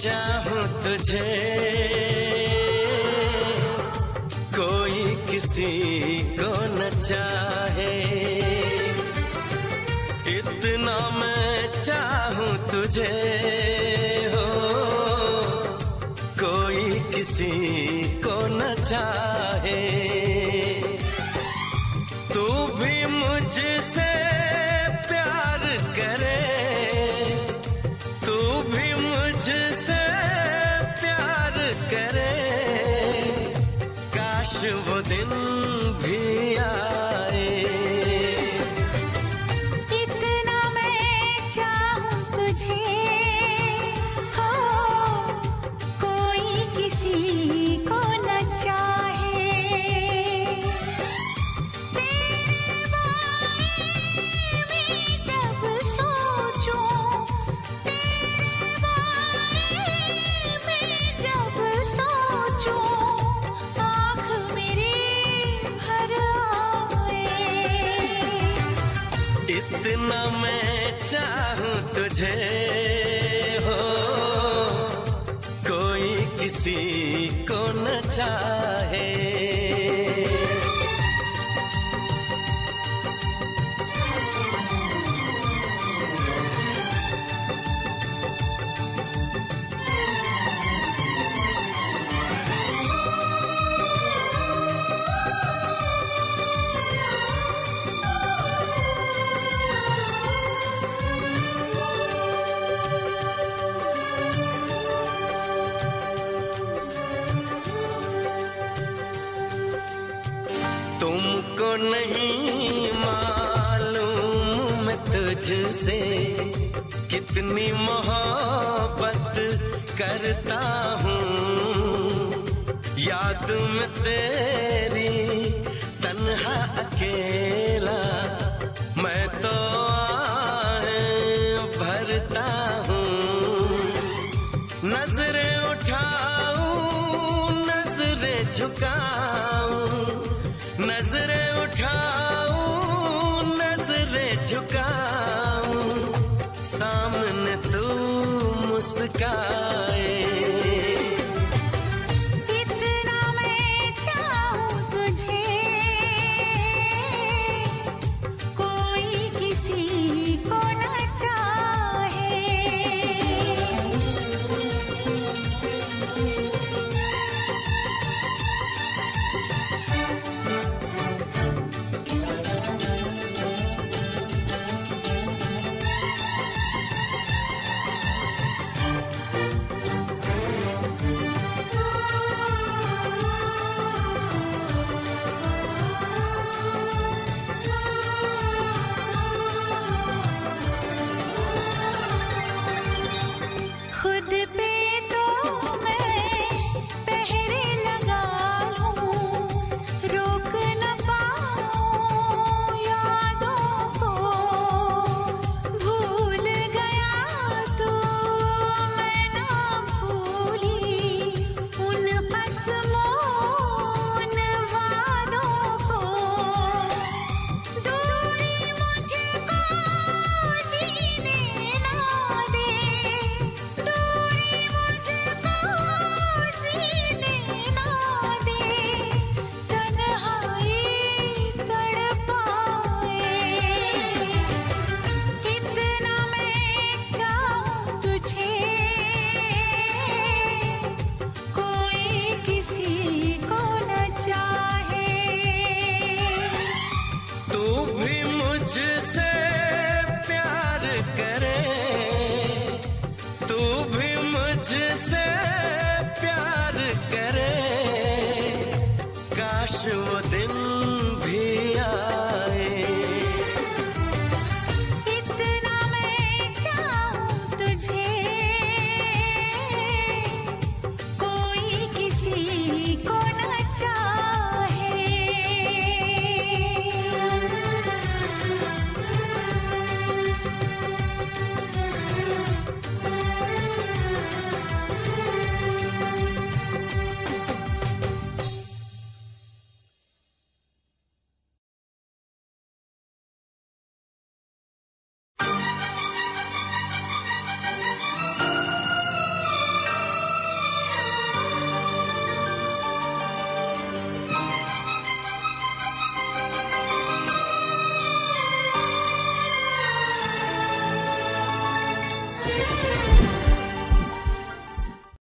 चाहूँ तुझे। कोई किसी को न चाहे। इतना मैं चाहूँ तुझे हो। कोई किसी को न चाहे। तू भी मुझसे कितना मैं चाहूँ तुझे हो। कोई किसी को न चाहे। नहीं मालूम मैं तुझसे कितनी मोहब्बत करता हूँ। याद में तेरी तन्हा अकेला मैं तो भरता हूँ। नज़रें उठाऊ, नज़रें झुकाऊ का